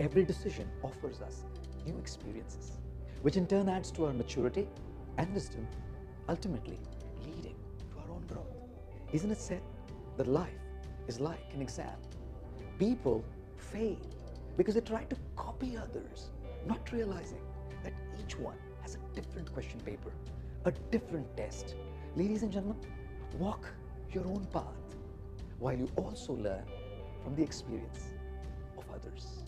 Every decision offers us new experiences, which in turn adds to our maturity and wisdom, ultimately leading to our own growth. Isn't it said that life is like an exam? People fail because they try to copy others, not realizing that each one has a different question paper, a different test. Ladies and gentlemen, walk your own path while you also learn from the experience of others.